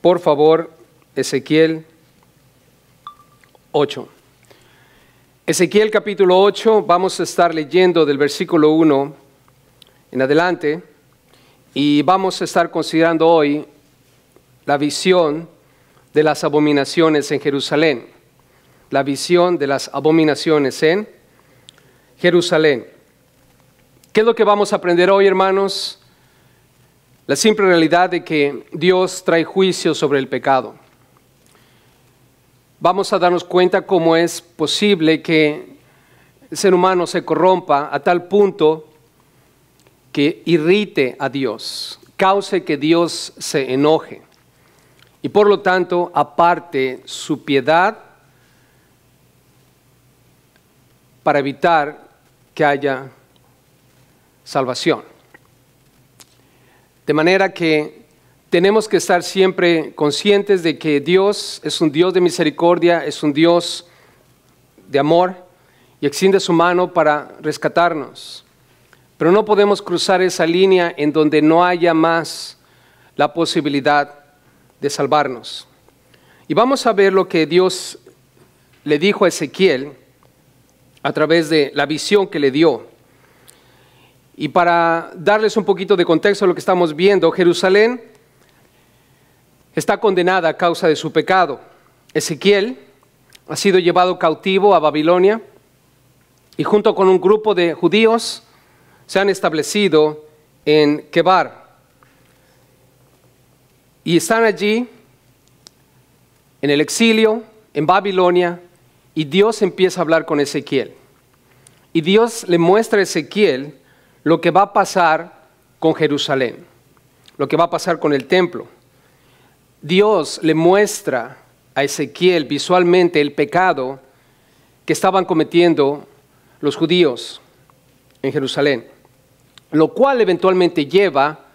por favor, Ezequiel 8. Ezequiel capítulo 8, vamos a estar leyendo del versículo 1 en adelante y vamos a estar considerando hoy la visión de las abominaciones en Jerusalén. La visión de las abominaciones en Jerusalén. ¿Qué es lo que vamos a aprender hoy, hermanos? La simple realidad de que Dios trae juicio sobre el pecado. Vamos a darnos cuenta cómo es posible que el ser humano se corrompa a tal punto que irrite a Dios, cause que Dios se enoje y por lo tanto aparte su piedad para evitar que haya salvación. De manera que tenemos que estar siempre conscientes de que Dios es un Dios de misericordia, es un Dios de amor y extiende su mano para rescatarnos. Pero no podemos cruzar esa línea en donde no haya más la posibilidad de salvarnos. Y vamos a ver lo que Dios le dijo a Ezequiel a través de la visión que le dio. Y para darles un poquito de contexto a lo que estamos viendo, Jerusalén está condenada a causa de su pecado. Ezequiel ha sido llevado cautivo a Babilonia y junto con un grupo de judíos se han establecido en Kebar. Y están allí en el exilio, en Babilonia, y Dios empieza a hablar con Ezequiel. Y Dios le muestra a Ezequiel lo que va a pasar con Jerusalén, lo que va a pasar con el templo. Dios le muestra a Ezequiel visualmente el pecado que estaban cometiendo los judíos en Jerusalén, lo cual eventualmente lleva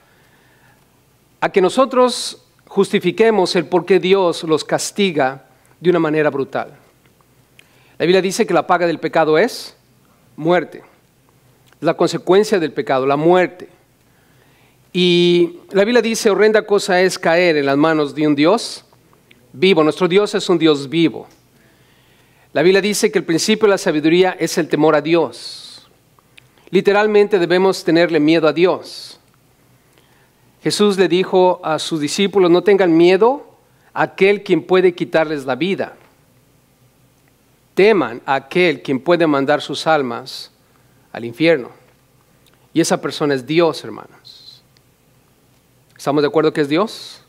a que nosotros justifiquemos el por qué Dios los castiga de una manera brutal. La Biblia dice que la paga del pecado es muerte la consecuencia del pecado, la muerte. Y la Biblia dice, horrenda cosa es caer en las manos de un Dios vivo. Nuestro Dios es un Dios vivo. La Biblia dice que el principio de la sabiduría es el temor a Dios. Literalmente debemos tenerle miedo a Dios. Jesús le dijo a sus discípulos, no tengan miedo a aquel quien puede quitarles la vida. Teman a aquel quien puede mandar sus almas al infierno. Y esa persona es Dios, hermanos. ¿Estamos de acuerdo que es Dios?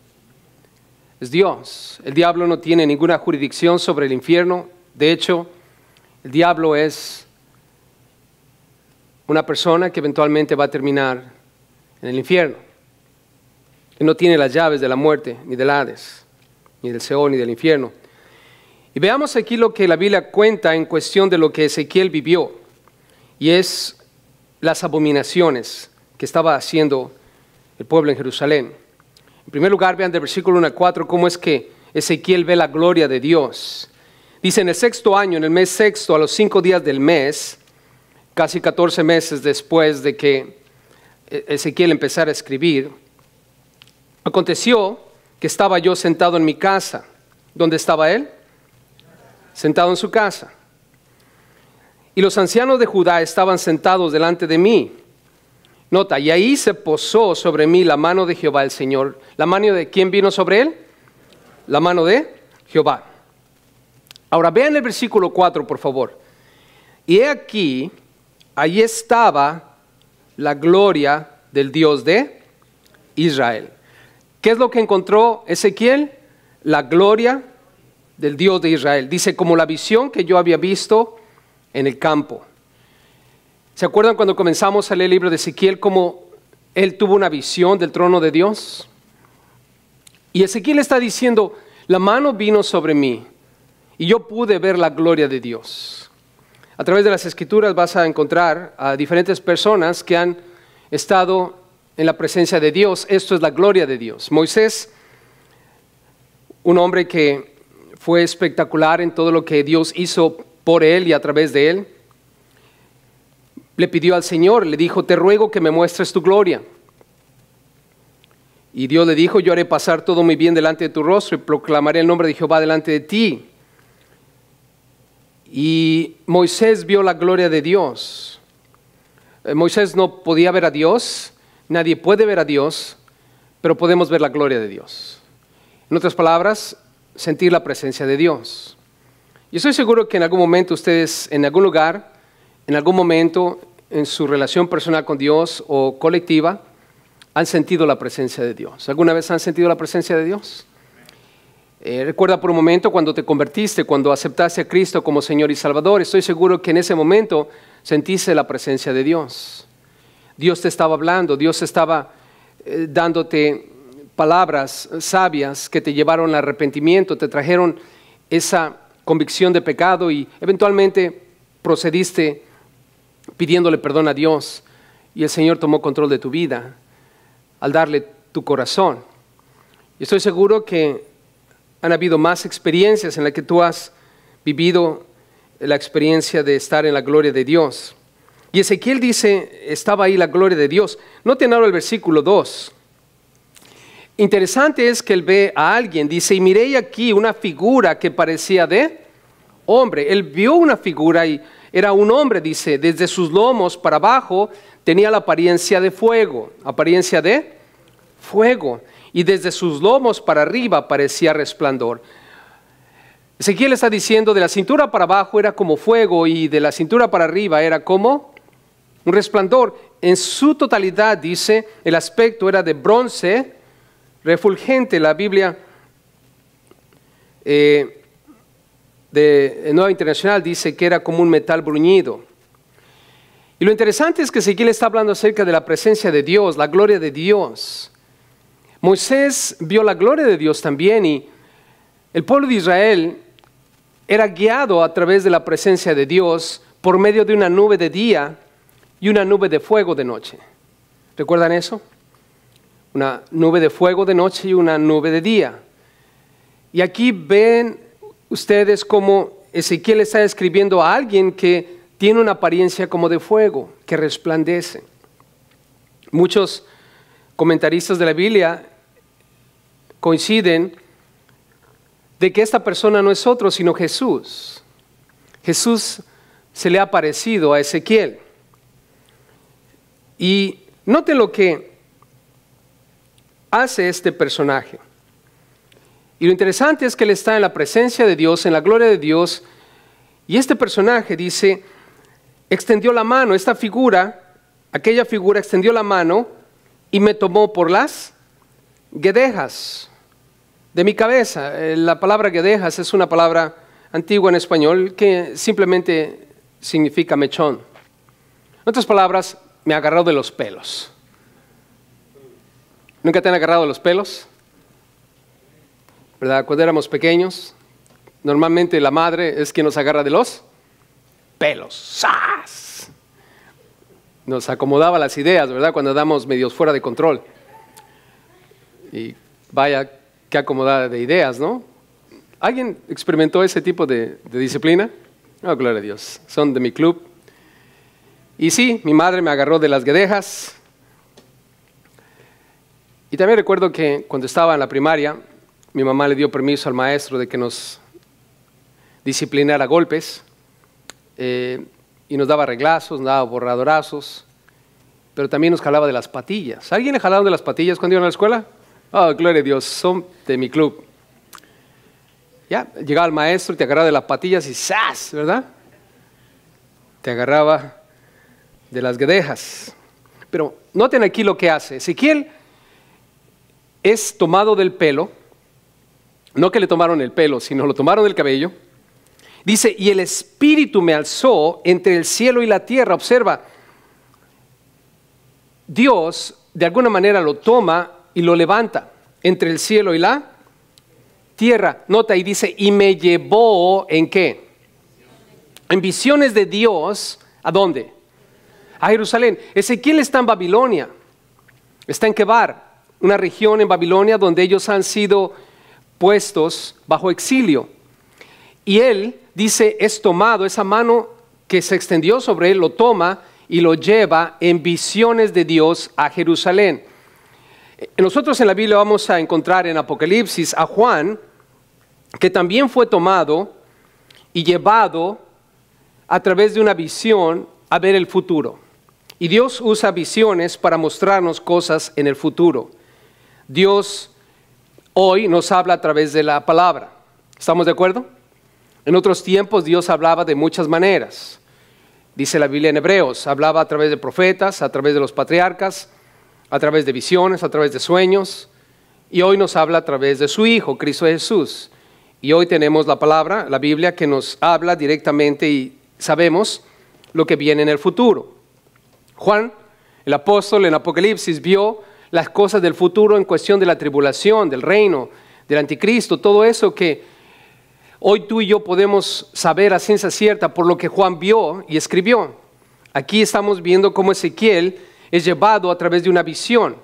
Es Dios. El diablo no tiene ninguna jurisdicción sobre el infierno. De hecho, el diablo es una persona que eventualmente va a terminar en el infierno. Que no tiene las llaves de la muerte, ni del Hades, ni del Seol, ni del infierno. Y veamos aquí lo que la Biblia cuenta en cuestión de lo que Ezequiel vivió y es las abominaciones que estaba haciendo el pueblo en Jerusalén. En primer lugar, vean del versículo 1 al 4 cómo es que Ezequiel ve la gloria de Dios. Dice, en el sexto año, en el mes sexto, a los cinco días del mes, casi 14 meses después de que Ezequiel empezara a escribir, aconteció que estaba yo sentado en mi casa. ¿Dónde estaba él? Sentado en su casa. Y los ancianos de Judá estaban sentados delante de mí. Nota, y ahí se posó sobre mí la mano de Jehová el Señor. ¿La mano de quién vino sobre él? La mano de Jehová. Ahora vean el versículo 4, por favor. Y he aquí, ahí estaba la gloria del Dios de Israel. ¿Qué es lo que encontró Ezequiel? La gloria del Dios de Israel. Dice, como la visión que yo había visto en el campo. ¿Se acuerdan cuando comenzamos a leer el libro de Ezequiel cómo él tuvo una visión del trono de Dios? Y Ezequiel está diciendo, la mano vino sobre mí y yo pude ver la gloria de Dios. A través de las escrituras vas a encontrar a diferentes personas que han estado en la presencia de Dios. Esto es la gloria de Dios. Moisés, un hombre que fue espectacular en todo lo que Dios hizo por él y a través de él. Le pidió al Señor, le dijo, te ruego que me muestres tu gloria. Y Dios le dijo, yo haré pasar todo mi bien delante de tu rostro y proclamaré el nombre de Jehová delante de ti. Y Moisés vio la gloria de Dios. Eh, Moisés no podía ver a Dios, nadie puede ver a Dios, pero podemos ver la gloria de Dios. En otras palabras, sentir la presencia de Dios. Y estoy seguro que en algún momento ustedes, en algún lugar, en algún momento, en su relación personal con Dios o colectiva, han sentido la presencia de Dios. ¿Alguna vez han sentido la presencia de Dios? Eh, recuerda por un momento cuando te convertiste, cuando aceptaste a Cristo como Señor y Salvador. Estoy seguro que en ese momento sentiste la presencia de Dios. Dios te estaba hablando, Dios estaba eh, dándote palabras sabias que te llevaron al arrepentimiento, te trajeron esa convicción de pecado y eventualmente procediste pidiéndole perdón a Dios y el Señor tomó control de tu vida al darle tu corazón. Y estoy seguro que han habido más experiencias en las que tú has vivido la experiencia de estar en la gloria de Dios. Y Ezequiel dice, estaba ahí la gloria de Dios. Noten ahora el versículo 2. Interesante es que él ve a alguien, dice, y miré aquí una figura que parecía de hombre. Él vio una figura y era un hombre, dice, desde sus lomos para abajo tenía la apariencia de fuego, apariencia de fuego, y desde sus lomos para arriba parecía resplandor. Ezequiel está diciendo, de la cintura para abajo era como fuego y de la cintura para arriba era como un resplandor. En su totalidad, dice, el aspecto era de bronce refulgente. La Biblia eh, de Nueva Internacional dice que era como un metal bruñido. Y lo interesante es que Ezequiel está hablando acerca de la presencia de Dios, la gloria de Dios. Moisés vio la gloria de Dios también y el pueblo de Israel era guiado a través de la presencia de Dios por medio de una nube de día y una nube de fuego de noche. ¿Recuerdan eso? Una nube de fuego de noche y una nube de día. Y aquí ven ustedes cómo Ezequiel está escribiendo a alguien que tiene una apariencia como de fuego, que resplandece. Muchos comentaristas de la Biblia coinciden de que esta persona no es otro sino Jesús. Jesús se le ha parecido a Ezequiel. Y noten lo que hace este personaje. Y lo interesante es que él está en la presencia de Dios, en la gloria de Dios, y este personaje dice, extendió la mano, esta figura, aquella figura extendió la mano y me tomó por las guedejas de mi cabeza. Eh, la palabra guedejas es una palabra antigua en español que simplemente significa mechón. En otras palabras, me agarró de los pelos. ¿Nunca te han agarrado de los pelos? ¿Verdad? Cuando éramos pequeños, normalmente la madre es quien nos agarra de los pelos. ¡Sas! Nos acomodaba las ideas, ¿verdad? Cuando damos medios fuera de control. Y vaya, qué acomodada de ideas, ¿no? ¿Alguien experimentó ese tipo de, disciplina? Oh, gloria a Dios. Son de mi club. Y sí, mi madre me agarró de las guedejas. Y también recuerdo que cuando estaba en la primaria, mi mamá le dio permiso al maestro de que nos disciplinara golpes. Eh, y nos daba reglazos, nos daba borradorazos, pero también nos jalaba de las patillas. ¿Alguien le jalaba de las patillas cuando iban a la escuela? Oh, gloria a Dios, son de mi club. Ya, llegaba el maestro te agarraba de las patillas y ¡zas! ¿Verdad? Te agarraba de las guedejas. Pero noten aquí lo que hace. Ezequiel es tomado del pelo, no que le tomaron el pelo, sino lo tomaron del cabello. Dice, y el Espíritu me alzó entre el cielo y la tierra. Observa, Dios de alguna manera lo toma y lo levanta entre el cielo y la tierra. Nota y dice, y me llevó en qué? En visiones de Dios, ¿a dónde? A Jerusalén. Ezequiel está en Babilonia, está en Kebar, una región en Babilonia donde ellos han sido puestos bajo exilio. Y él dice, es tomado, esa mano que se extendió sobre él, lo toma y lo lleva en visiones de Dios a Jerusalén. Nosotros en la Biblia vamos a encontrar en Apocalipsis a Juan, que también fue tomado y llevado a través de una visión a ver el futuro. Y Dios usa visiones para mostrarnos cosas en el futuro. Dios hoy nos habla a través de la palabra. ¿Estamos de acuerdo? En otros tiempos Dios hablaba de muchas maneras. Dice la Biblia en Hebreos, hablaba a través de profetas, a través de los patriarcas, a través de visiones, a través de sueños. Y hoy nos habla a través de su Hijo, Cristo Jesús. Y hoy tenemos la palabra, la Biblia, que nos habla directamente y sabemos lo que viene en el futuro. Juan, el apóstol en Apocalipsis, vio las cosas del futuro en cuestión de la tribulación, del reino, del anticristo, todo eso que hoy tú y yo podemos saber a ciencia cierta por lo que Juan vio y escribió. Aquí estamos viendo cómo Ezequiel es llevado a través de una visión.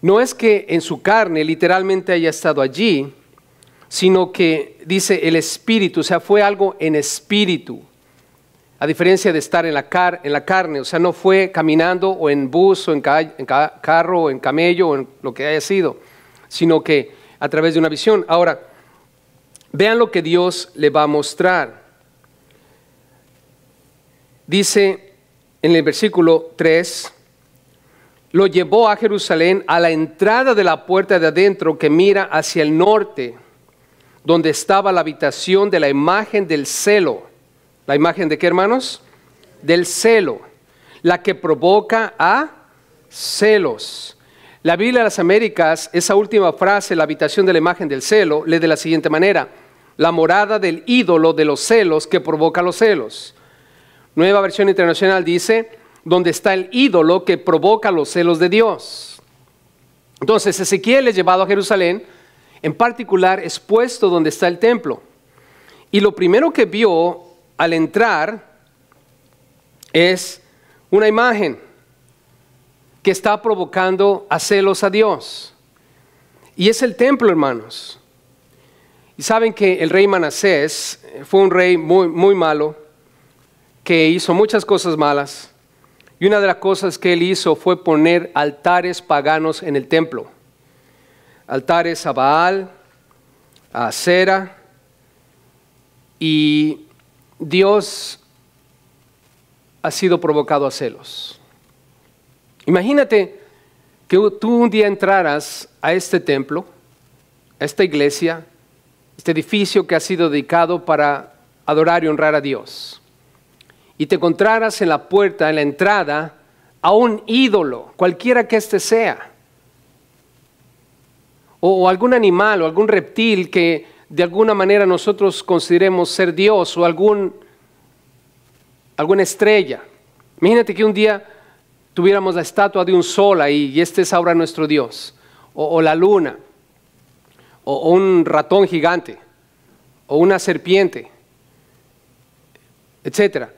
No es que en su carne literalmente haya estado allí, sino que dice el espíritu, o sea, fue algo en espíritu. A diferencia de estar en la, en la carne, o sea, no fue caminando o en bus o en, en carro o en camello o en lo que haya sido, sino que a través de una visión. Ahora, vean lo que Dios le va a mostrar. Dice en el versículo 3, lo llevó a Jerusalén a la entrada de la puerta de adentro que mira hacia el norte, donde estaba la habitación de la imagen del celo ¿La imagen de qué, hermanos? Del celo, la que provoca a celos. La Biblia de las Américas, esa última frase, la habitación de la imagen del celo, lee de la siguiente manera, la morada del ídolo de los celos que provoca los celos. Nueva versión internacional dice, donde está el ídolo que provoca los celos de Dios. Entonces Ezequiel es llevado a Jerusalén, en particular expuesto donde está el templo. Y lo primero que vio al entrar es una imagen que está provocando a celos a Dios. Y es el templo, hermanos. Y saben que el rey Manasés fue un rey muy, muy malo, que hizo muchas cosas malas. Y una de las cosas que él hizo fue poner altares paganos en el templo. Altares a Baal, a Acera, y Dios ha sido provocado a celos. Imagínate que tú un día entraras a este templo, a esta iglesia, este edificio que ha sido dedicado para adorar y honrar a Dios, y te encontraras en la puerta, en la entrada, a un ídolo, cualquiera que éste sea, o algún animal o algún reptil que de alguna manera nosotros consideremos ser Dios o algún, alguna estrella. Imagínate que un día tuviéramos la estatua de un sol ahí y este es ahora nuestro Dios, o, la luna, o, un ratón gigante, o una serpiente, etc.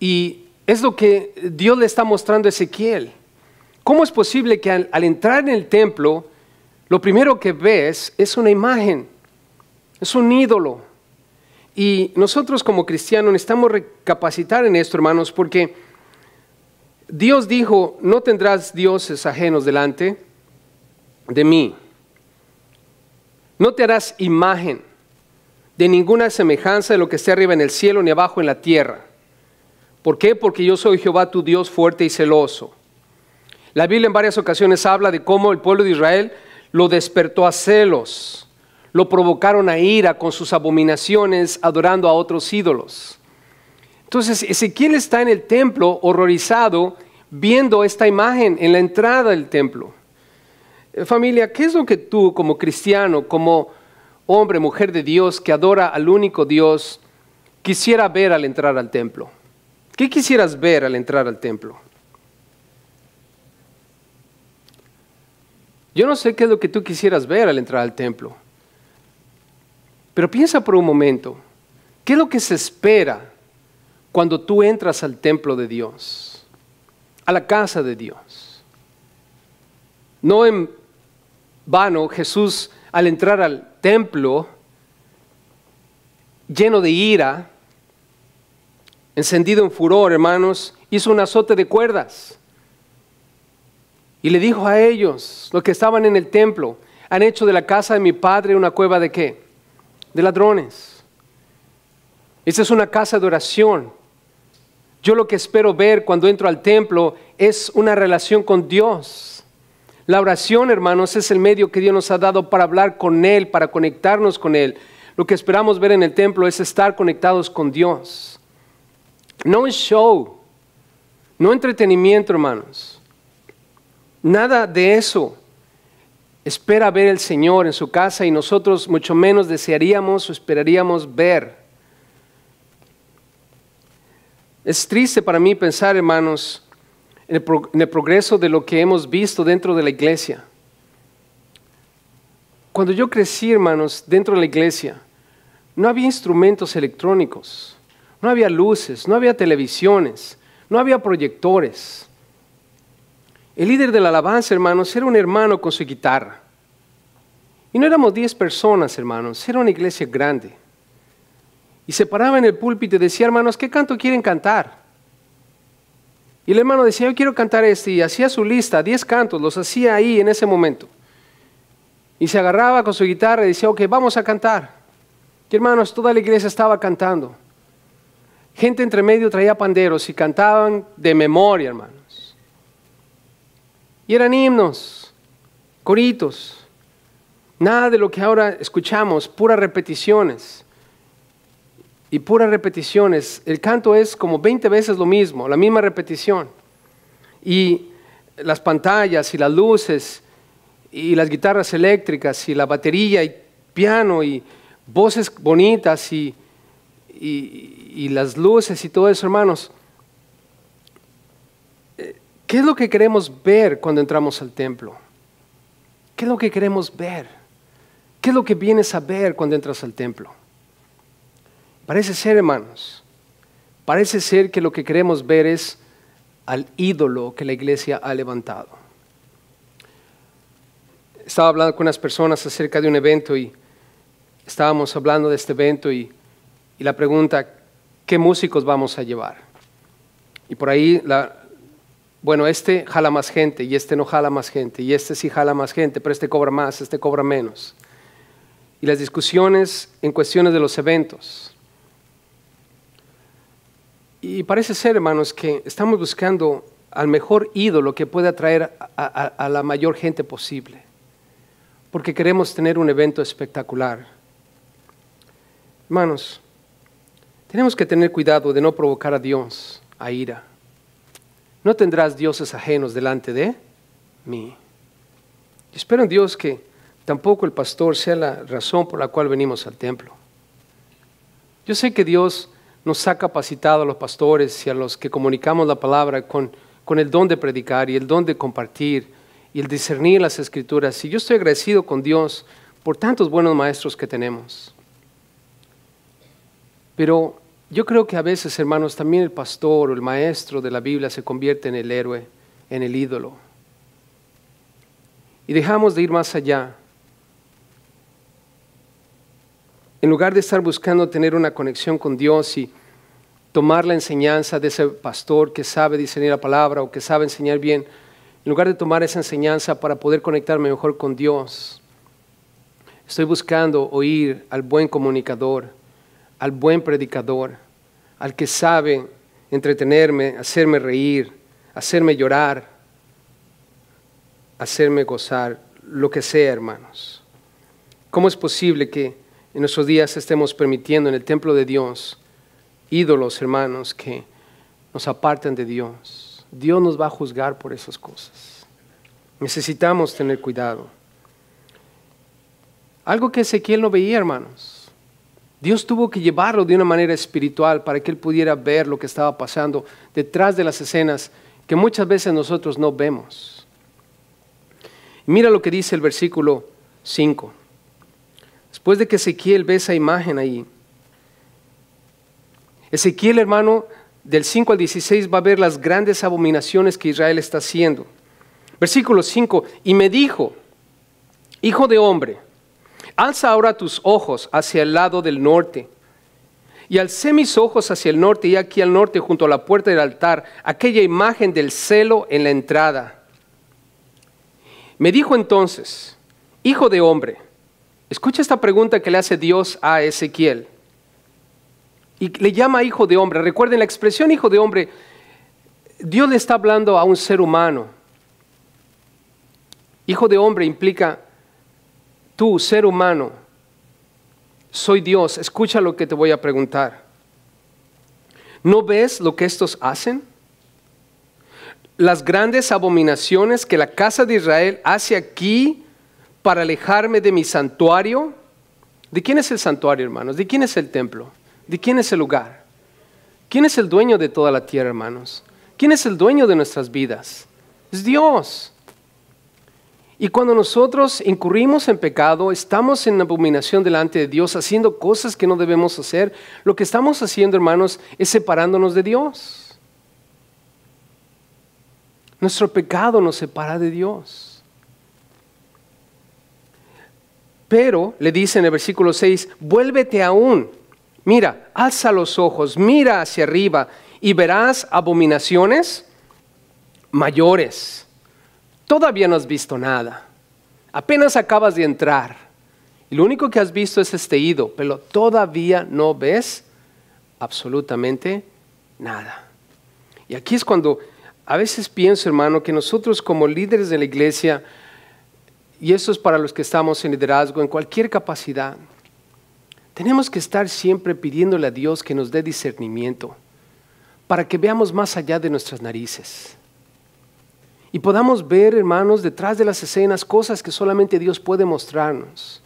Y es lo que Dios le está mostrando a Ezequiel. ¿Cómo es posible que al entrar en el templo, lo primero que ves es una imagen? Es un ídolo. Y nosotros como cristianos necesitamos recapacitar en esto, hermanos, porque Dios dijo, no tendrás dioses ajenos delante de mí. No te harás imagen de ninguna semejanza de lo que esté arriba en el cielo ni abajo en la tierra. ¿Por qué? Porque yo soy Jehová tu Dios fuerte y celoso. La Biblia en varias ocasiones habla de cómo el pueblo de Israel lo despertó a celos lo provocaron a ira con sus abominaciones adorando a otros ídolos. Entonces Ezequiel está en el templo horrorizado viendo esta imagen en la entrada del templo. Eh, familia, ¿qué es lo que tú como cristiano, como hombre, mujer de Dios que adora al único Dios, quisiera ver al entrar al templo? ¿Qué quisieras ver al entrar al templo? Yo no sé qué es lo que tú quisieras ver al entrar al templo. Pero piensa por un momento, ¿qué es lo que se espera cuando tú entras al templo de Dios, a la casa de Dios? No en vano Jesús al entrar al templo, lleno de ira, encendido en furor, hermanos, hizo un azote de cuerdas. Y le dijo a ellos, los que estaban en el templo, han hecho de la casa de mi padre una cueva de qué? De ladrones. Esta es una casa de oración. Yo lo que espero ver cuando entro al templo es una relación con Dios. La oración, hermanos, es el medio que Dios nos ha dado para hablar con Él, para conectarnos con Él. Lo que esperamos ver en el templo es estar conectados con Dios. No es show, no entretenimiento, hermanos. Nada de eso espera ver el Señor en su casa y nosotros mucho menos desearíamos o esperaríamos ver. Es triste para mí pensar, hermanos, en el, progreso de lo que hemos visto dentro de la iglesia. Cuando yo crecí, hermanos, dentro de la iglesia, no había instrumentos electrónicos, no había luces, no había televisiones, no había proyectores. El líder de la alabanza, hermanos, era un hermano con su guitarra. Y no éramos diez personas, hermanos, era una iglesia grande. Y se paraba en el púlpito y decía, hermanos, ¿qué canto quieren cantar? Y el hermano decía, yo quiero cantar este, y hacía su lista, diez cantos, los hacía ahí en ese momento. Y se agarraba con su guitarra y decía, ok, vamos a cantar. Y hermanos, toda la iglesia estaba cantando. Gente entre medio traía panderos y cantaban de memoria, hermano. Y eran himnos, coritos, nada de lo que ahora escuchamos, puras repeticiones. Y puras repeticiones. El canto es como 20 veces lo mismo, la misma repetición. Y las pantallas y las luces y las guitarras eléctricas y la batería y piano y voces bonitas y, y, las luces y todo eso, hermanos. ¿Qué es lo que queremos ver cuando entramos al templo? ¿Qué es lo que queremos ver? ¿Qué es lo que vienes a ver cuando entras al templo? Parece ser, hermanos, parece ser que lo que queremos ver es al ídolo que la iglesia ha levantado. Estaba hablando con unas personas acerca de un evento y estábamos hablando de este evento y, y la pregunta, ¿qué músicos vamos a llevar? Y por ahí la, bueno, este jala más gente y este no jala más gente y este sí jala más gente, pero este cobra más, este cobra menos. Y las discusiones en cuestiones de los eventos. Y parece ser, hermanos, que estamos buscando al mejor ídolo que pueda atraer a, la mayor gente posible, porque queremos tener un evento espectacular. Hermanos, tenemos que tener cuidado de no provocar a Dios a ira. No tendrás dioses ajenos delante de mí. Y espero en Dios que tampoco el pastor sea la razón por la cual venimos al templo. Yo sé que Dios nos ha capacitado a los pastores y a los que comunicamos la palabra con, con el don de predicar y el don de compartir y el discernir las escrituras. Y yo estoy agradecido con Dios por tantos buenos maestros que tenemos. Pero yo creo que a veces, hermanos, también el pastor o el maestro de la Biblia se convierte en el héroe, en el ídolo. Y dejamos de ir más allá. En lugar de estar buscando tener una conexión con Dios y tomar la enseñanza de ese pastor que sabe discernir la palabra o que sabe enseñar bien, en lugar de tomar esa enseñanza para poder conectarme mejor con Dios, estoy buscando oír al buen comunicador al buen predicador, al que sabe entretenerme, hacerme reír, hacerme llorar, hacerme gozar, lo que sea, hermanos. ¿Cómo es posible que en nuestros días estemos permitiendo en el templo de Dios ídolos, hermanos, que nos aparten de Dios? Dios nos va a juzgar por esas cosas. Necesitamos tener cuidado. Algo que Ezequiel no veía, hermanos. Dios tuvo que llevarlo de una manera espiritual para que él pudiera ver lo que estaba pasando detrás de las escenas que muchas veces nosotros no vemos. Mira lo que dice el versículo 5. Después de que Ezequiel ve esa imagen ahí, Ezequiel hermano del 5 al 16 va a ver las grandes abominaciones que Israel está haciendo. Versículo 5, y me dijo, hijo de hombre, Alza ahora tus ojos hacia el lado del norte. Y alcé mis ojos hacia el norte y aquí al norte junto a la puerta del altar aquella imagen del celo en la entrada. Me dijo entonces, hijo de hombre, escucha esta pregunta que le hace Dios a Ezequiel. Y le llama hijo de hombre. Recuerden la expresión hijo de hombre. Dios le está hablando a un ser humano. Hijo de hombre implica tú, ser humano. Soy Dios. Escucha lo que te voy a preguntar. ¿No ves lo que estos hacen? Las grandes abominaciones que la casa de Israel hace aquí para alejarme de mi santuario. ¿De quién es el santuario, hermanos? ¿De quién es el templo? ¿De quién es el lugar? ¿Quién es el dueño de toda la tierra, hermanos? ¿Quién es el dueño de nuestras vidas? Es Dios. Y cuando nosotros incurrimos en pecado, estamos en abominación delante de Dios, haciendo cosas que no debemos hacer, lo que estamos haciendo, hermanos, es separándonos de Dios. Nuestro pecado nos separa de Dios. Pero le dice en el versículo 6, vuélvete aún, mira, alza los ojos, mira hacia arriba y verás abominaciones mayores Todavía no has visto nada. Apenas acabas de entrar. Y lo único que has visto es este ido, pero todavía no ves absolutamente nada. Y aquí es cuando a veces pienso, hermano, que nosotros como líderes de la iglesia, y eso es para los que estamos en liderazgo, en cualquier capacidad, tenemos que estar siempre pidiéndole a Dios que nos dé discernimiento para que veamos más allá de nuestras narices y podamos ver, hermanos, detrás de las escenas cosas que solamente Dios puede mostrarnos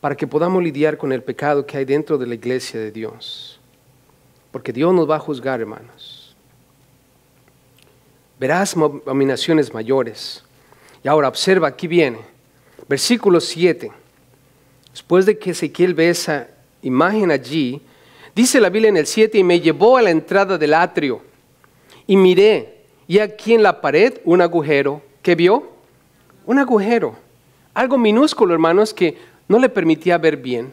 para que podamos lidiar con el pecado que hay dentro de la iglesia de Dios. Porque Dios nos va a juzgar, hermanos. Verás abominaciones mayores. Y ahora observa, aquí viene, versículo 7. Después de que Ezequiel ve esa imagen allí, dice la Biblia en el 7, y me llevó a la entrada del atrio, y miré, y aquí en la pared un agujero. ¿Qué vio? Un agujero. Algo minúsculo, hermanos, que no le permitía ver bien.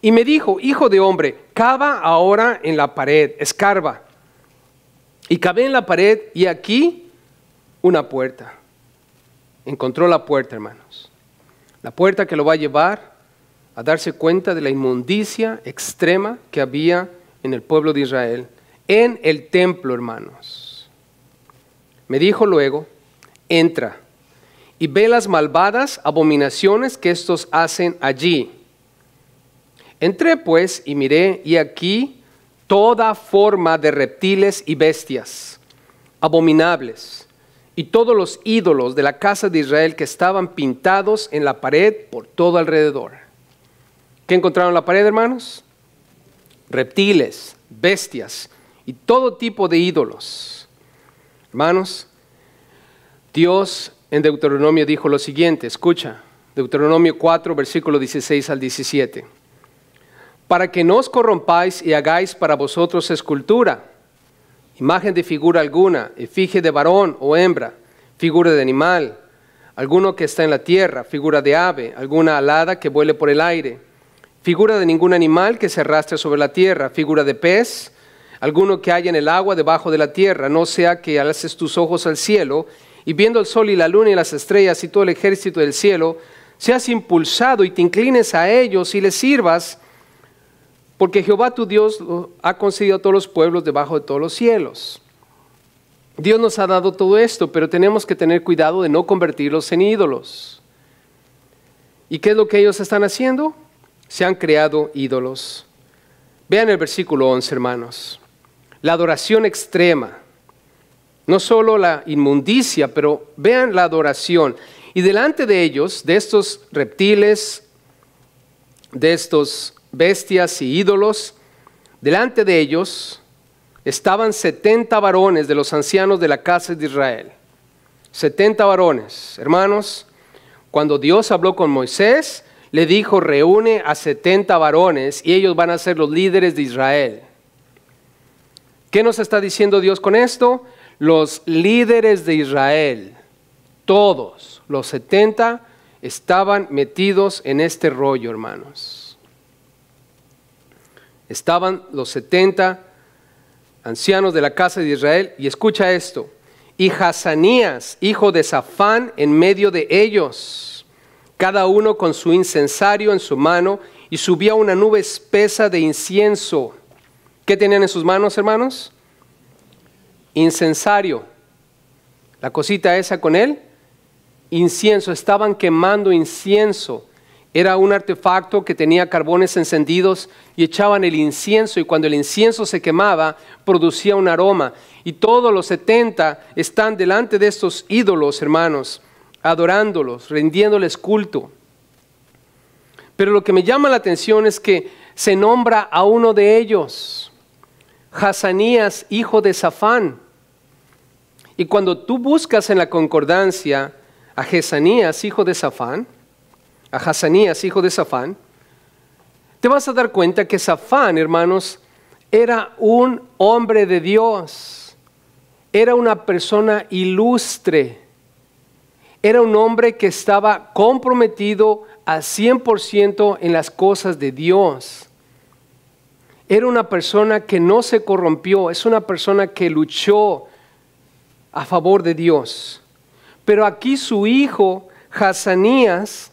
Y me dijo, hijo de hombre, cava ahora en la pared, escarba. Y cavé en la pared y aquí una puerta. Encontró la puerta, hermanos. La puerta que lo va a llevar a darse cuenta de la inmundicia extrema que había en el pueblo de Israel, en el templo, hermanos. Me dijo luego, entra y ve las malvadas abominaciones que estos hacen allí. Entré pues y miré, y aquí toda forma de reptiles y bestias, abominables, y todos los ídolos de la casa de Israel que estaban pintados en la pared por todo alrededor. ¿Qué encontraron en la pared, hermanos? Reptiles, bestias y todo tipo de ídolos Hermanos, Dios en Deuteronomio dijo lo siguiente, escucha, Deuteronomio 4, versículo 16 al 17. Para que no os corrompáis y hagáis para vosotros escultura, imagen de figura alguna, efigie de varón o hembra, figura de animal, alguno que está en la tierra, figura de ave, alguna alada que vuele por el aire, figura de ningún animal que se arrastre sobre la tierra, figura de pez, alguno que haya en el agua debajo de la tierra, no sea que alces tus ojos al cielo y viendo el sol y la luna y las estrellas y todo el ejército del cielo, seas impulsado y te inclines a ellos y les sirvas, porque Jehová tu Dios ha concedido a todos los pueblos debajo de todos los cielos. Dios nos ha dado todo esto, pero tenemos que tener cuidado de no convertirlos en ídolos. ¿Y qué es lo que ellos están haciendo? Se han creado ídolos. Vean el versículo 11, hermanos la adoración extrema. No solo la inmundicia, pero vean la adoración. Y delante de ellos, de estos reptiles, de estos bestias y ídolos, delante de ellos estaban 70 varones de los ancianos de la casa de Israel. 70 varones. Hermanos, cuando Dios habló con Moisés, le dijo, reúne a 70 varones y ellos van a ser los líderes de Israel. ¿Qué nos está diciendo Dios con esto? Los líderes de Israel, todos los 70, estaban metidos en este rollo, hermanos. Estaban los 70 ancianos de la casa de Israel y escucha esto. y Hazanías, hijo de Safán, en medio de ellos, cada uno con su incensario en su mano, y subía una nube espesa de incienso. ¿Qué tenían en sus manos, hermanos? Incensario. La cosita esa con él, incienso. Estaban quemando incienso. Era un artefacto que tenía carbones encendidos y echaban el incienso y cuando el incienso se quemaba producía un aroma. Y todos los setenta están delante de estos ídolos, hermanos, adorándolos, rindiéndoles culto. Pero lo que me llama la atención es que se nombra a uno de ellos, Hazanías, hijo de Safán. Y cuando tú buscas en la concordancia a Hazanías, hijo de Safán, a Hazanías, hijo de Safán, te vas a dar cuenta que Safán, hermanos, era un hombre de Dios, era una persona ilustre, era un hombre que estaba comprometido al 100% en las cosas de Dios. Era una persona que no se corrompió, es una persona que luchó a favor de Dios. Pero aquí su hijo, Hazanías,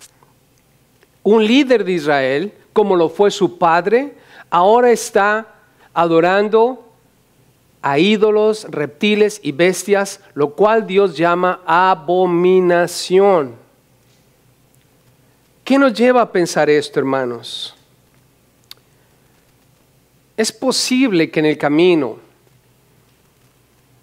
un líder de Israel, como lo fue su padre, ahora está adorando a ídolos, reptiles y bestias, lo cual Dios llama abominación. ¿Qué nos lleva a pensar esto, hermanos? Es posible que en el camino,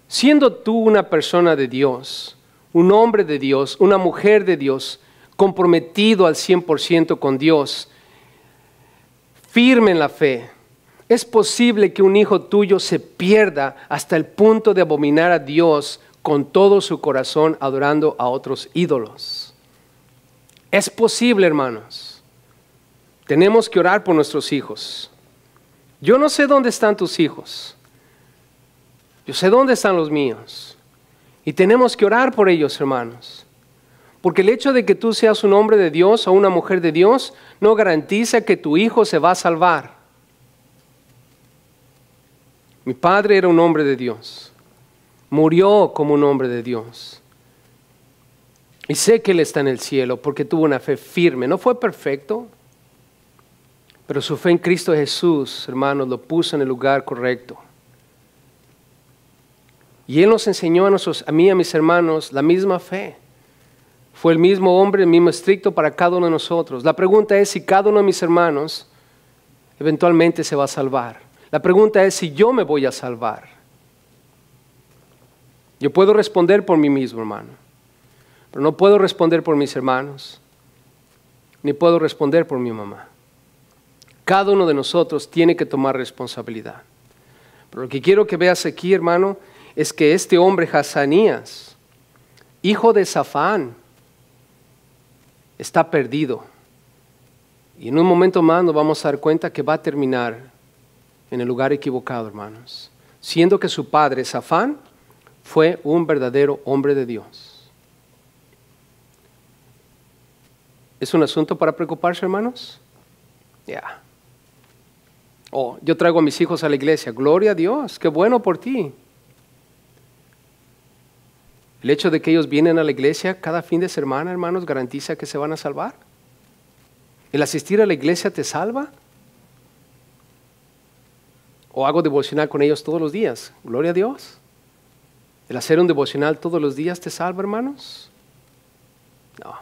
siendo tú una persona de Dios, un hombre de Dios, una mujer de Dios, comprometido al 100% con Dios, firme en la fe, es posible que un hijo tuyo se pierda hasta el punto de abominar a Dios con todo su corazón adorando a otros ídolos. Es posible, hermanos. Tenemos que orar por nuestros hijos. Yo no sé dónde están tus hijos. Yo sé dónde están los míos. Y tenemos que orar por ellos, hermanos. Porque el hecho de que tú seas un hombre de Dios o una mujer de Dios no garantiza que tu hijo se va a salvar. Mi padre era un hombre de Dios. Murió como un hombre de Dios. Y sé que Él está en el cielo porque tuvo una fe firme. No fue perfecto, pero su fe en Cristo Jesús, hermanos, lo puso en el lugar correcto. Y Él nos enseñó a, a mí y a mis hermanos la misma fe. Fue el mismo hombre, el mismo estricto para cada uno de nosotros. La pregunta es si cada uno de mis hermanos eventualmente se va a salvar. La pregunta es si yo me voy a salvar. Yo puedo responder por mí mismo, hermano, pero no puedo responder por mis hermanos, ni puedo responder por mi mamá. Cada uno de nosotros tiene que tomar responsabilidad. Pero lo que quiero que veas aquí, hermano, es que este hombre Hazanías, hijo de Safán, está perdido. Y en un momento más nos vamos a dar cuenta que va a terminar en el lugar equivocado, hermanos. Siendo que su padre, Safán, fue un verdadero hombre de Dios. ¿Es un asunto para preocuparse, hermanos? Ya. Oh, yo traigo a mis hijos a la iglesia. Gloria a Dios, qué bueno por ti. El hecho de que ellos vienen a la iglesia cada fin de semana, hermanos, garantiza que se van a salvar. El asistir a la iglesia te salva. O hago devocional con ellos todos los días. Gloria a Dios. El hacer un devocional todos los días te salva, hermanos. No.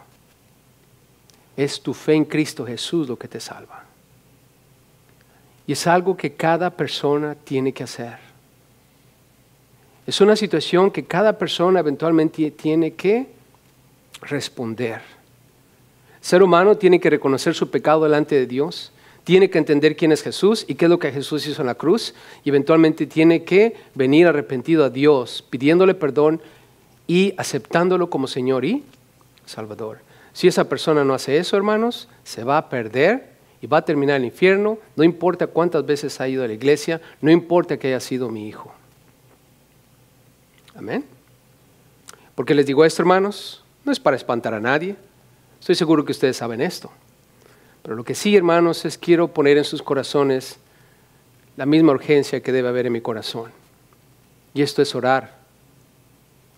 Es tu fe en Cristo Jesús lo que te salva. Y es algo que cada persona tiene que hacer. Es una situación que cada persona eventualmente tiene que responder. El ser humano tiene que reconocer su pecado delante de Dios, tiene que entender quién es Jesús y qué es lo que Jesús hizo en la cruz y eventualmente tiene que venir arrepentido a Dios, pidiéndole perdón y aceptándolo como Señor y Salvador. Si esa persona no hace eso, hermanos, se va a perder y va a terminar el infierno, no importa cuántas veces ha ido a la iglesia, no importa que haya sido mi hijo. Amén. Porque les digo esto, hermanos, no es para espantar a nadie. Estoy seguro que ustedes saben esto. Pero lo que sí, hermanos, es quiero poner en sus corazones la misma urgencia que debe haber en mi corazón. Y esto es orar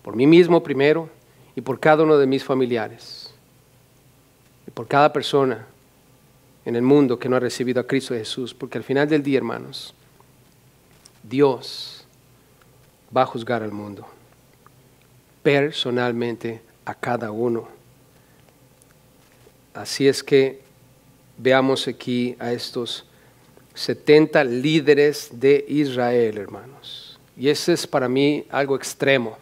por mí mismo primero y por cada uno de mis familiares, y por cada persona en el mundo que no ha recibido a Cristo Jesús, porque al final del día, hermanos, Dios va a juzgar al mundo personalmente a cada uno. Así es que veamos aquí a estos 70 líderes de Israel, hermanos. Y ese es para mí algo extremo,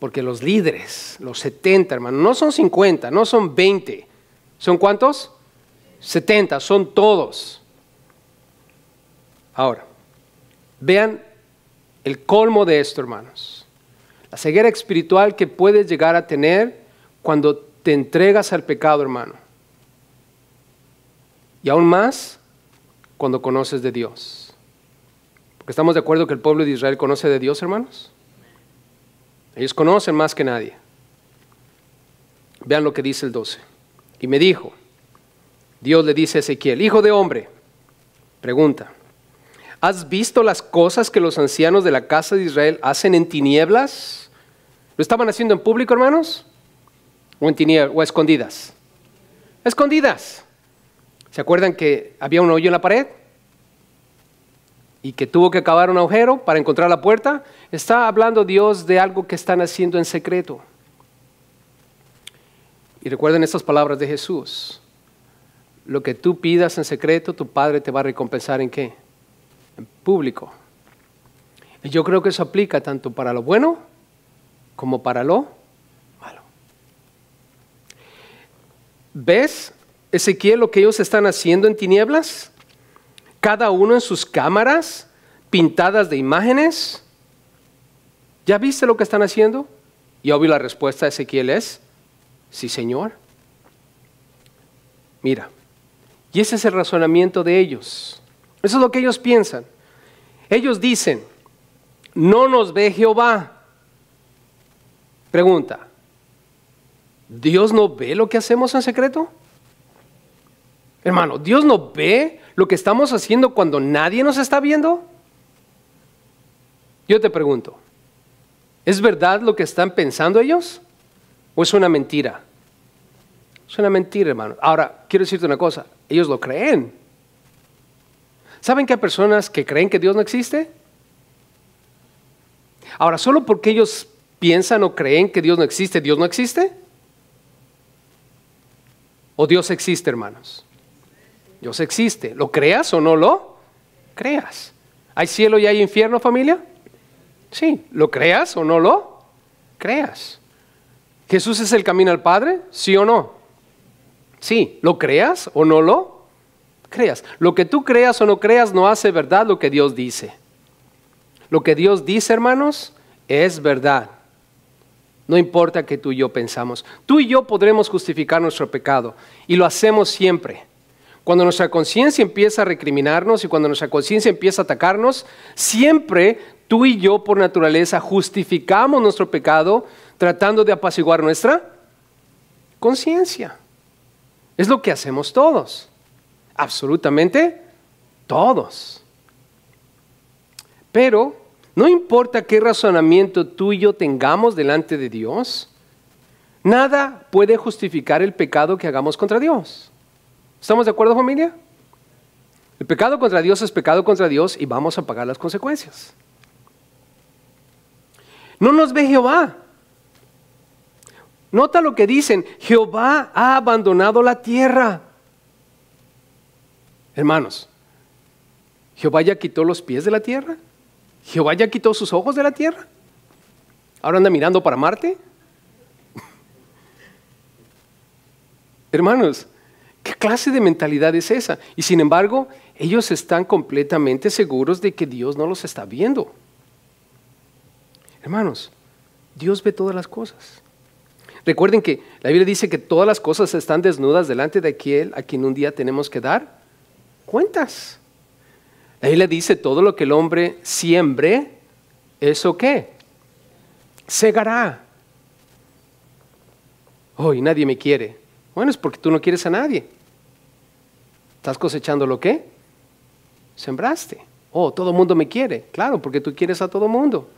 porque los líderes, los 70, hermanos, no son 50, no son 20, ¿son cuántos? 70, son todos. Ahora, vean el colmo de esto, hermanos. La ceguera espiritual que puedes llegar a tener cuando te entregas al pecado, hermano. Y aún más cuando conoces de Dios. Porque estamos de acuerdo que el pueblo de Israel conoce de Dios, hermanos. Ellos conocen más que nadie. Vean lo que dice el 12. Y me dijo, Dios le dice a Ezequiel, hijo de hombre, pregunta, ¿has visto las cosas que los ancianos de la casa de Israel hacen en tinieblas? ¿Lo estaban haciendo en público, hermanos? ¿O en tinieblas? ¿O escondidas? Escondidas. ¿Se acuerdan que había un hoyo en la pared? Y que tuvo que cavar un agujero para encontrar la puerta. Está hablando Dios de algo que están haciendo en secreto. Y recuerden estas palabras de Jesús. Lo que tú pidas en secreto, tu Padre te va a recompensar en qué? En público. Y yo creo que eso aplica tanto para lo bueno como para lo malo. ¿Ves Ezequiel lo que ellos están haciendo en tinieblas? Cada uno en sus cámaras pintadas de imágenes. ¿Ya viste lo que están haciendo? Y obvio la respuesta de Ezequiel es, sí Señor. Mira, y ese es el razonamiento de ellos. Eso es lo que ellos piensan. Ellos dicen, no nos ve Jehová. Pregunta, ¿Dios no ve lo que hacemos en secreto? Hermano, ¿Dios no ve lo que estamos haciendo cuando nadie nos está viendo? Yo te pregunto, ¿es verdad lo que están pensando ellos? ¿O es una mentira? Es una mentira, hermano. Ahora, quiero decirte una cosa, ellos lo creen. ¿Saben que hay personas que creen que Dios no existe? Ahora, solo porque ellos piensan o creen que Dios no existe, ¿Dios no existe? ¿O Dios existe, hermanos? Dios existe. ¿Lo creas o no lo creas? ¿Hay cielo y hay infierno, familia? Sí. ¿Lo creas o no lo creas? ¿Jesús es el camino al Padre? ¿Sí o no? Sí. ¿Lo creas o no lo creas? Lo que tú creas o no creas no hace verdad lo que Dios dice. Lo que Dios dice, hermanos, es verdad. No importa que tú y yo pensamos. Tú y yo podremos justificar nuestro pecado y lo hacemos siempre. Cuando nuestra conciencia empieza a recriminarnos y cuando nuestra conciencia empieza a atacarnos, siempre tú y yo por naturaleza justificamos nuestro pecado tratando de apaciguar nuestra conciencia. Es lo que hacemos todos, absolutamente todos. Pero no importa qué razonamiento tú y yo tengamos delante de Dios, nada puede justificar el pecado que hagamos contra Dios. ¿Estamos de acuerdo familia? El pecado contra Dios es pecado contra Dios y vamos a pagar las consecuencias. No nos ve Jehová. Nota lo que dicen, Jehová ha abandonado la tierra. Hermanos, ¿Jehová ya quitó los pies de la tierra? ¿Jehová ya quitó sus ojos de la tierra? ¿Ahora anda mirando para Marte? Hermanos, ¿Qué clase de mentalidad es esa? Y sin embargo, ellos están completamente seguros de que Dios no los está viendo. Hermanos, Dios ve todas las cosas. Recuerden que la Biblia dice que todas las cosas están desnudas delante de aquel a quien un día tenemos que dar cuentas. La Biblia dice todo lo que el hombre siembre, ¿eso qué? Segará. Hoy nadie me quiere. Bueno, es porque tú no quieres a nadie. ¿Estás cosechando lo que? Sembraste. Oh, todo el mundo me quiere. Claro, porque tú quieres a todo mundo.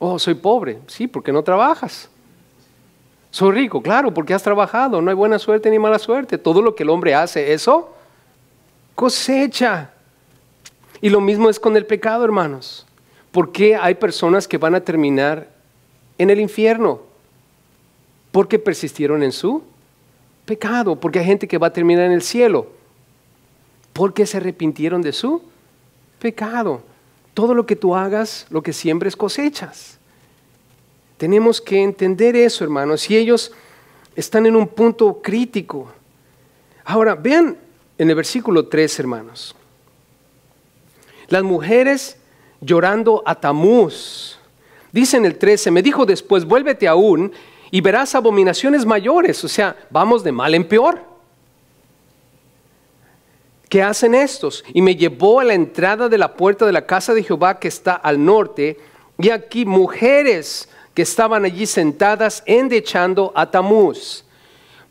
Oh, soy pobre. Sí, porque no trabajas. Soy rico, claro, porque has trabajado. No hay buena suerte ni mala suerte. Todo lo que el hombre hace, eso cosecha. Y lo mismo es con el pecado, hermanos. ¿Por qué hay personas que van a terminar en el infierno? Porque persistieron en su pecado. Porque hay gente que va a terminar en el cielo. Porque se arrepintieron de su pecado. Todo lo que tú hagas, lo que siembres, cosechas. Tenemos que entender eso, hermanos. Y ellos están en un punto crítico. Ahora, vean en el versículo 3, hermanos. Las mujeres llorando a Tamuz. Dice en el 13, me dijo después, vuélvete aún y verás abominaciones mayores. O sea, vamos de mal en peor. ¿Qué hacen estos? Y me llevó a la entrada de la puerta de la casa de Jehová que está al norte. Y aquí mujeres que estaban allí sentadas endechando a Tamuz.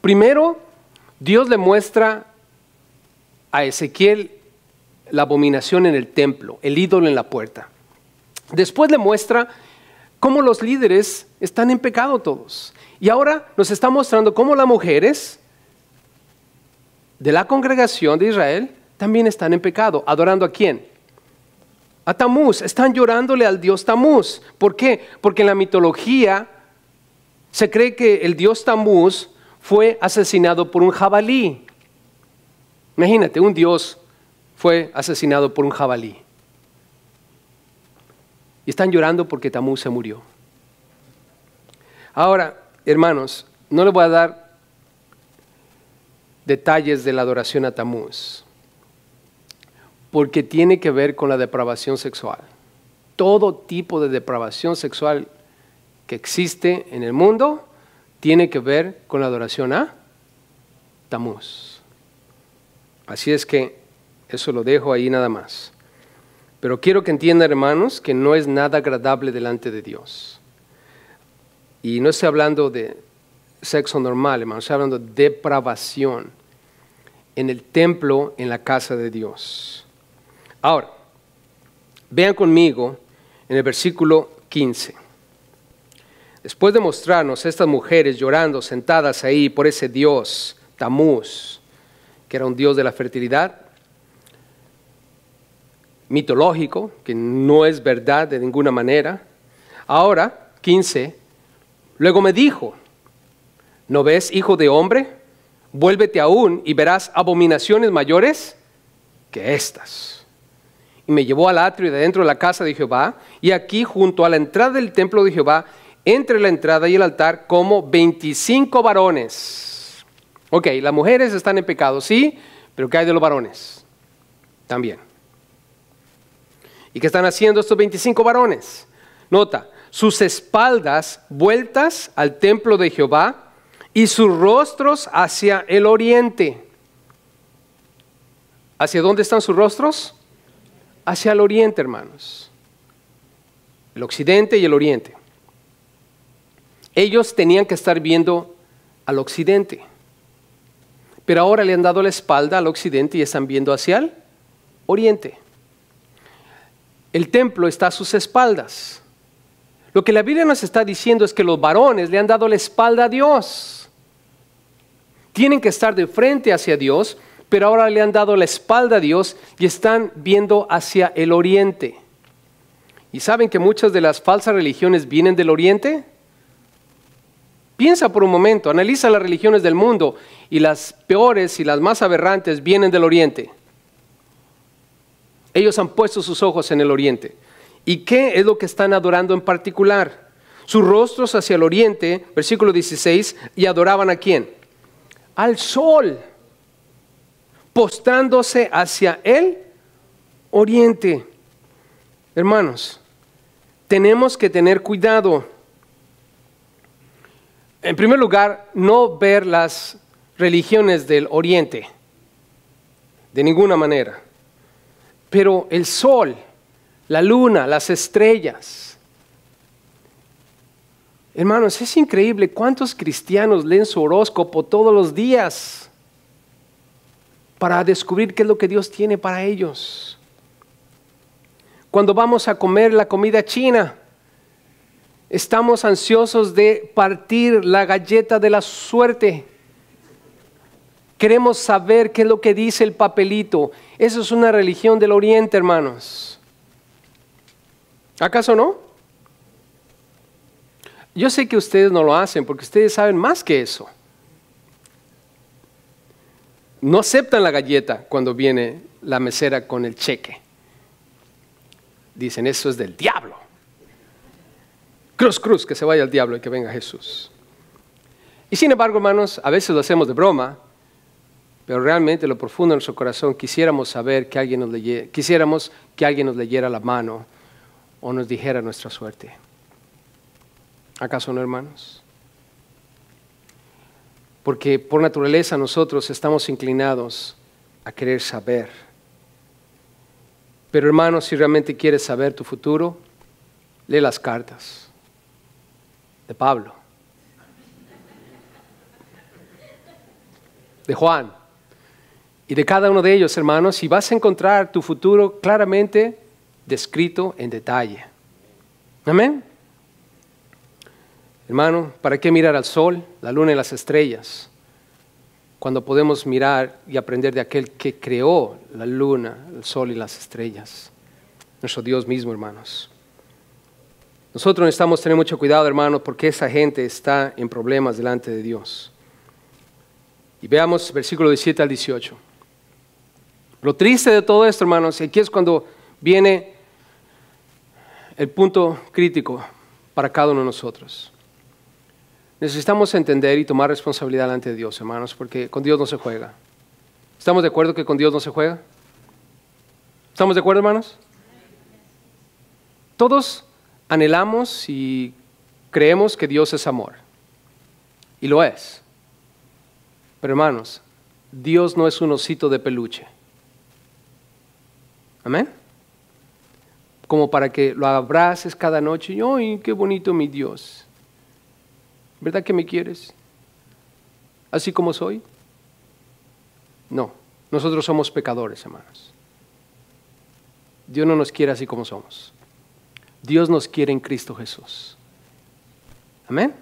Primero, Dios le muestra a Ezequiel la abominación en el templo, el ídolo en la puerta. Después le muestra cómo los líderes están en pecado todos. Y ahora nos está mostrando cómo las mujeres de la congregación de Israel también están en pecado. ¿Adorando a quién? A Tamuz, están llorándole al dios Tamuz. ¿Por qué? Porque en la mitología se cree que el dios Tamuz fue asesinado por un jabalí. Imagínate, un dios fue asesinado por un jabalí. Y están llorando porque Tamuz se murió. Ahora, hermanos, no les voy a dar detalles de la adoración a Tamuz porque tiene que ver con la depravación sexual. Todo tipo de depravación sexual que existe en el mundo tiene que ver con la adoración a Tamuz. Así es que eso lo dejo ahí nada más. Pero quiero que entiendan, hermanos, que no es nada agradable delante de Dios. Y no estoy hablando de sexo normal, hermanos, estoy hablando de depravación en el templo, en la casa de Dios. Ahora, vean conmigo en el versículo 15. Después de mostrarnos estas mujeres llorando, sentadas ahí por ese dios, Tamuz, que era un dios de la fertilidad, mitológico, que no es verdad de ninguna manera. Ahora, 15, luego me dijo, ¿no ves, hijo de hombre? Vuélvete aún y verás abominaciones mayores que estas y me llevó al atrio de dentro de la casa de Jehová, y aquí junto a la entrada del templo de Jehová, entre la entrada y el altar, como 25 varones. Ok, las mujeres están en pecado, sí, pero ¿qué hay de los varones? También. ¿Y qué están haciendo estos 25 varones? Nota, sus espaldas vueltas al templo de Jehová y sus rostros hacia el oriente. ¿Hacia dónde están sus rostros? Hacia el oriente, hermanos. El occidente y el oriente. Ellos tenían que estar viendo al occidente. Pero ahora le han dado la espalda al occidente y están viendo hacia el oriente. El templo está a sus espaldas. Lo que la Biblia nos está diciendo es que los varones le han dado la espalda a Dios. Tienen que estar de frente hacia Dios pero ahora le han dado la espalda a Dios y están viendo hacia el oriente. ¿Y saben que muchas de las falsas religiones vienen del oriente? Piensa por un momento, analiza las religiones del mundo y las peores y las más aberrantes vienen del oriente. Ellos han puesto sus ojos en el oriente. ¿Y qué es lo que están adorando en particular? Sus rostros hacia el oriente, versículo 16, y adoraban a quién? Al sol postrándose hacia el oriente. Hermanos, tenemos que tener cuidado. En primer lugar, no ver las religiones del oriente, de ninguna manera. Pero el sol, la luna, las estrellas. Hermanos, es increíble cuántos cristianos leen su horóscopo todos los días para descubrir qué es lo que Dios tiene para ellos. Cuando vamos a comer la comida china, Estamos ansiosos de partir la galleta de la suerte. Queremos saber qué es lo que dice el papelito. Eso es una religión del oriente, hermanos. ¿Acaso no? Yo sé que ustedes no lo hacen porque ustedes saben más que eso. No aceptan la galleta cuando viene la mesera con el cheque. Dicen, eso es del diablo. Cruz, cruz, que se vaya el diablo y que venga Jesús. Y sin embargo, hermanos, a veces lo hacemos de broma, pero realmente lo profundo de nuestro corazón quisiéramos saber que alguien nos leyera, quisiéramos que alguien nos leyera la mano o nos dijera nuestra suerte. ¿Acaso no, hermanos? Porque por naturaleza nosotros estamos inclinados a querer saber. Pero hermanos, si realmente quieres saber tu futuro, lee las cartas de Pablo, de Juan y de cada uno de ellos, hermanos, y vas a encontrar tu futuro claramente descrito en detalle. Amén. Hermano, ¿para qué mirar al sol, la luna y las estrellas? Cuando podemos mirar y aprender de aquel que creó la luna, el sol y las estrellas. Nuestro Dios mismo, hermanos. Nosotros necesitamos tener mucho cuidado, hermanos, porque esa gente está en problemas delante de Dios. Y veamos versículo 17 al 18. Lo triste de todo esto, hermanos, aquí es cuando viene el punto crítico para cada uno de nosotros. Necesitamos entender y tomar responsabilidad de Dios, hermanos, porque con Dios no se juega. ¿Estamos de acuerdo que con Dios no se juega? ¿Estamos de acuerdo, hermanos? Todos anhelamos y creemos que Dios es amor. Y lo es. Pero hermanos, Dios no es un osito de peluche. Amén. Como para que lo abraces cada noche y, ¡ay, qué bonito mi Di! ¿Verdad que me quieres? Así como soy. No, nosotros somos pecadores, hermanos. Dios no nos quiere así como somos. Dios nos quiere en Cristo Jesús. Amén.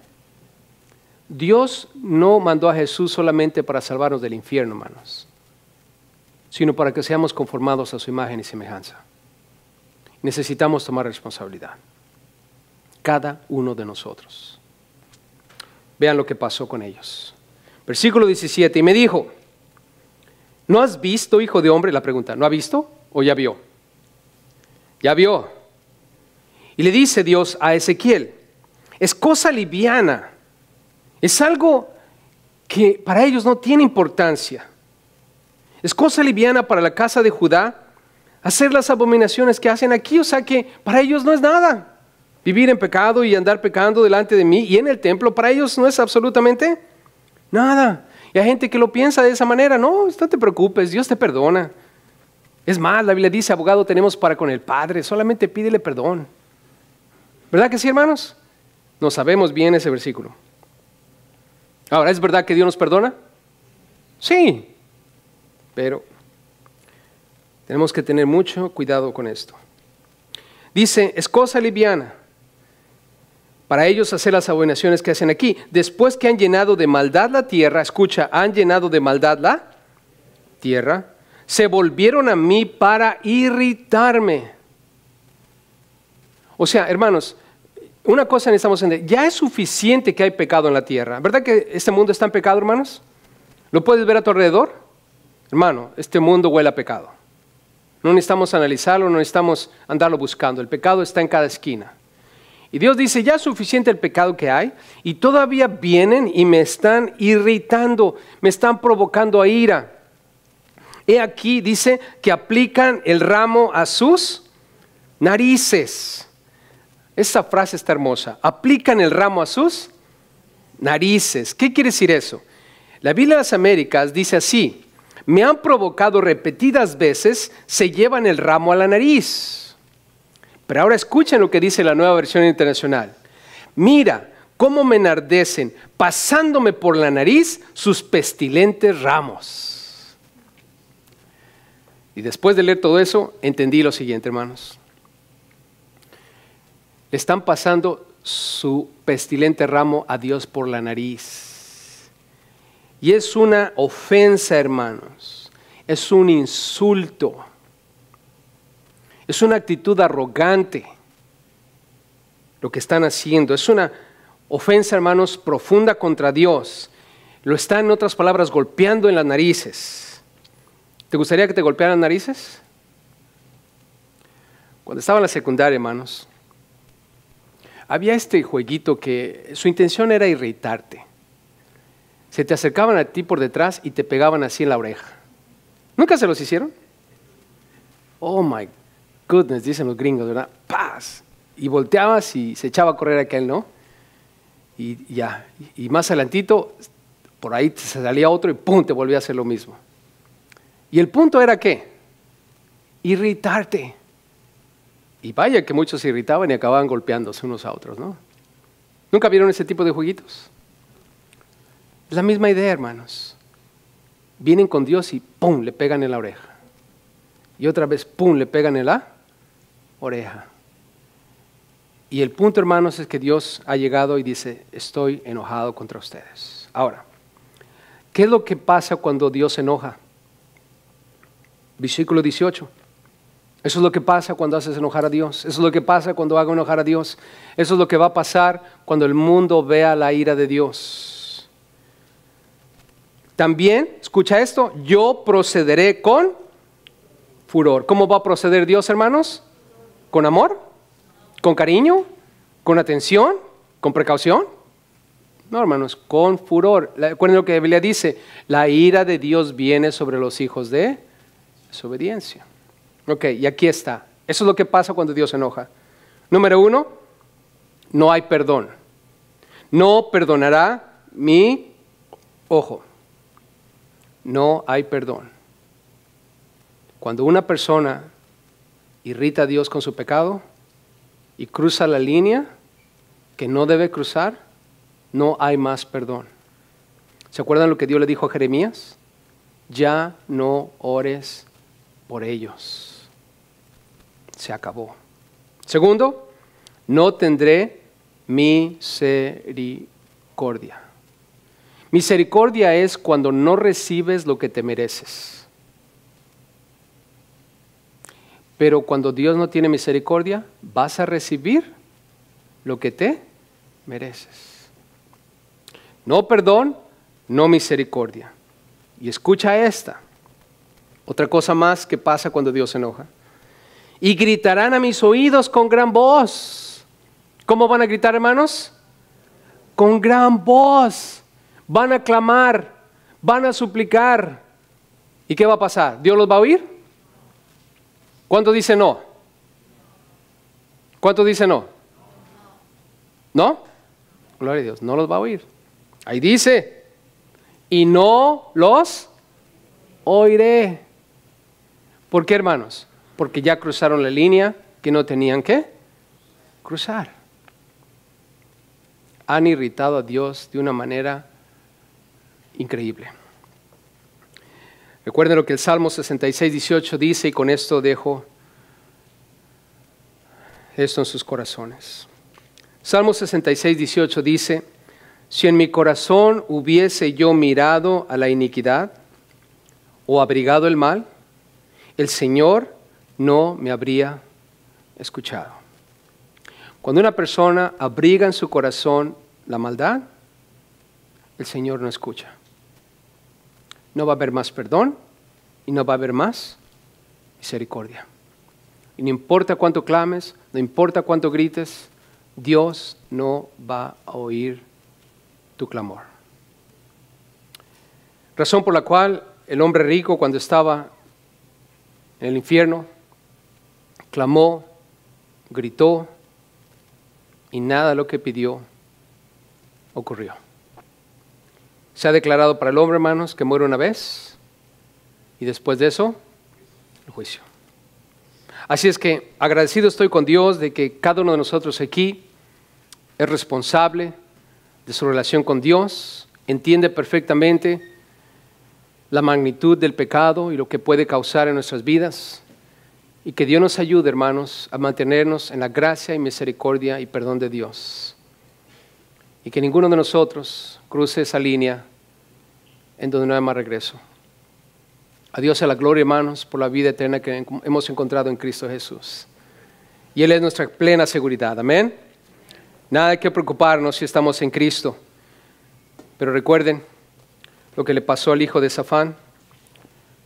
Dios no mandó a Jesús solamente para salvarnos del infierno, hermanos, sino para que seamos conformados a su imagen y semejanza. Necesitamos tomar responsabilidad. Cada uno de nosotros. Vean lo que pasó con ellos. Versículo 17, y me dijo, ¿no has visto, hijo de hombre? La pregunta, ¿no ha visto o ya vio? Ya vio. Y le dice Dios a Ezequiel, es cosa liviana, es algo que para ellos no tiene importancia. Es cosa liviana para la casa de Judá hacer las abominaciones que hacen aquí, o sea que para ellos no es nada vivir en pecado y andar pecando delante de mí y en el templo, para ellos no es absolutamente nada. Y hay gente que lo piensa de esa manera, no, no te preocupes, Dios te perdona. Es más, la Biblia dice, abogado tenemos para con el Padre, solamente pídele perdón. ¿Verdad que sí, hermanos? No sabemos bien ese versículo. Ahora, ¿es verdad que Dios nos perdona? Sí, pero tenemos que tener mucho cuidado con esto. Dice, es cosa liviana para ellos hacer las abominaciones que hacen aquí. Después que han llenado de maldad la tierra, escucha, han llenado de maldad la tierra, se volvieron a mí para irritarme. O sea, hermanos, una cosa necesitamos entender, ya es suficiente que hay pecado en la tierra. ¿Verdad que este mundo está en pecado, hermanos? ¿Lo puedes ver a tu alrededor? Hermano, este mundo huele a pecado. No necesitamos analizarlo, no necesitamos andarlo buscando. El pecado está en cada esquina. Y Dios dice, ya es suficiente el pecado que hay y todavía vienen y me están irritando, me están provocando a ira. He aquí, dice, que aplican el ramo a sus narices. Esa frase está hermosa. Aplican el ramo a sus narices. ¿Qué quiere decir eso? La Biblia de las Américas dice así, me han provocado repetidas veces, se llevan el ramo a la nariz. Pero ahora escuchen lo que dice la nueva versión internacional. Mira cómo me enardecen, pasándome por la nariz sus pestilentes ramos. Y después de leer todo eso, entendí lo siguiente, hermanos. Le están pasando su pestilente ramo a Dios por la nariz. Y es una ofensa, hermanos. Es un insulto. Es una actitud arrogante lo que están haciendo. Es una ofensa, hermanos, profunda contra Dios. Lo están, en otras palabras, golpeando en las narices. ¿Te gustaría que te golpearan narices? Cuando estaba en la secundaria, hermanos, había este jueguito que su intención era irritarte. Se te acercaban a ti por detrás y te pegaban así en la oreja. ¿Nunca se los hicieron? Oh my goodness, dicen los gringos, ¿verdad? Paz. Y volteabas y se echaba a correr aquel, ¿no? Y ya. Y más adelantito, por ahí se salía otro y pum, te volvía a hacer lo mismo. Y el punto era qué? Irritarte. Y vaya que muchos se irritaban y acababan golpeándose unos a otros, ¿no? ¿Nunca vieron ese tipo de jueguitos? Es la misma idea, hermanos. Vienen con Dios y ¡pum! le pegan en la oreja. Y otra vez ¡pum! le pegan en la oreja. Y el punto, hermanos, es que Dios ha llegado y dice, estoy enojado contra ustedes. Ahora, ¿qué es lo que pasa cuando Dios se enoja? Versículo 18. Eso es lo que pasa cuando haces enojar a Dios. Eso es lo que pasa cuando hago enojar a Dios. Eso es lo que va a pasar cuando el mundo vea la ira de Dios. También, escucha esto, yo procederé con furor. ¿Cómo va a proceder Dios, hermanos? ¿Con amor? ¿Con cariño? ¿Con atención? ¿Con precaución? No, hermanos, con furor. Recuerden lo que la Biblia dice, la ira de Dios viene sobre los hijos de desobediencia. Ok, y aquí está. Eso es lo que pasa cuando Dios se enoja. Número uno, no hay perdón. No perdonará mi ojo. No hay perdón. Cuando una persona irrita a Dios con su pecado y cruza la línea que no debe cruzar, no hay más perdón. ¿Se acuerdan lo que Dios le dijo a Jeremías? Ya no ores por ellos se acabó. Segundo, no tendré misericordia. Misericordia es cuando no recibes lo que te mereces. Pero cuando Dios no tiene misericordia, vas a recibir lo que te mereces. No perdón, no misericordia. Y escucha esta. Otra cosa más que pasa cuando Dios se enoja y gritarán a mis oídos con gran voz. ¿Cómo van a gritar, hermanos? Con gran voz. Van a clamar, van a suplicar. ¿Y qué va a pasar? ¿Dios los va a oír? ¿Cuánto dice no? ¿Cuánto dice no? ¿No? Gloria a Dios, no los va a oír. Ahí dice, y no los oiré. ¿Por qué, hermanos? porque ya cruzaron la línea que no tenían que cruzar. Han irritado a Dios de una manera increíble. Recuerden lo que el Salmo 66, 18 dice y con esto dejo esto en sus corazones. Salmo 66, 18 dice, si en mi corazón hubiese yo mirado a la iniquidad o abrigado el mal, el Señor no me habría escuchado. Cuando una persona abriga en su corazón la maldad, el Señor no escucha. No va a haber más perdón y no va a haber más misericordia. Y no importa cuánto clames, no importa cuánto grites, Dios no va a oír tu clamor. Razón por la cual el hombre rico cuando estaba en el infierno clamó, gritó y nada de lo que pidió ocurrió. Se ha declarado para el hombre, hermanos, que muere una vez y después de eso, el juicio. Así es que agradecido estoy con Dios de que cada uno de nosotros aquí es responsable de su relación con Dios, entiende perfectamente la magnitud del pecado y lo que puede causar en nuestras vidas Y que Dios nos ayude, hermanos, a mantenernos en la gracia y misericordia y perdón de Dios. Y que ninguno de nosotros cruce esa línea en donde no hay más regreso. A Dios a la gloria, hermanos, por la vida eterna que hemos encontrado en Cristo Jesús. Y Él es nuestra plena seguridad. Amén. Nada hay que preocuparnos si estamos en Cristo. Pero recuerden lo que le pasó al hijo de Safán.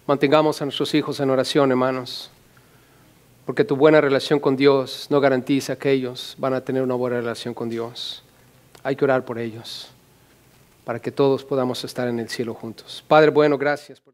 Mantengamos a nuestros hijos en oración, hermanos. Porque tu buena relación con Dios no garantiza que ellos van a tener una buena relación con Dios. Hay que orar por ellos para que todos podamos estar en el cielo juntos. Padre bueno, gracias. Por